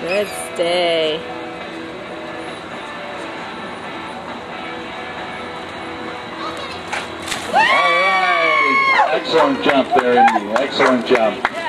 Good stay. All right. Excellent jump there, Indy. Excellent jump.